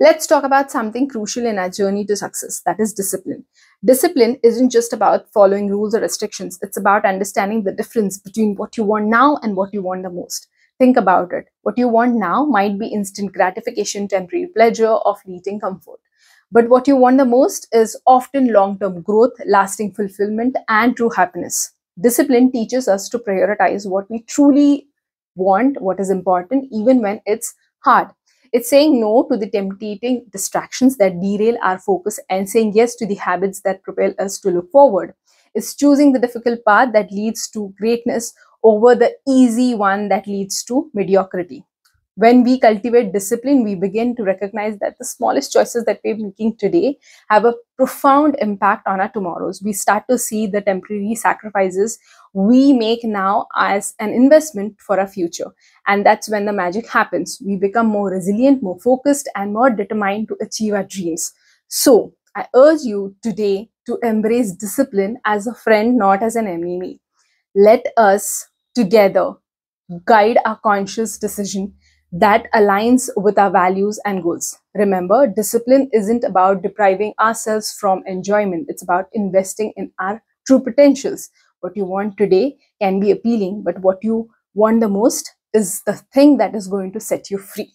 Let's talk about something crucial in our journey to success that is discipline. Discipline isn't just about following rules or restrictions, it's about understanding the difference between what you want now and what you want the most. Think about it. What you want now might be instant gratification, temporary pleasure, or fleeting comfort. But what you want the most is often long term growth, lasting fulfillment, and true happiness. Discipline teaches us to prioritize what we truly want, what is important, even when it's hard. It's saying no to the tempting distractions that derail our focus and saying yes to the habits that propel us to look forward. It's choosing the difficult path that leads to greatness over the easy one that leads to mediocrity. When we cultivate discipline, we begin to recognize that the smallest choices that we're making today have a profound impact on our tomorrows. We start to see the temporary sacrifices we make now as an investment for our future. And that's when the magic happens. We become more resilient, more focused, and more determined to achieve our dreams. So, I urge you today to embrace discipline as a friend, not as an enemy. Let us together guide our conscious decision that aligns with our values and goals. Remember, discipline isn't about depriving ourselves from enjoyment, it's about investing in our true potentials. What you want today can be appealing, but what you want the most is the thing that is going to set you free.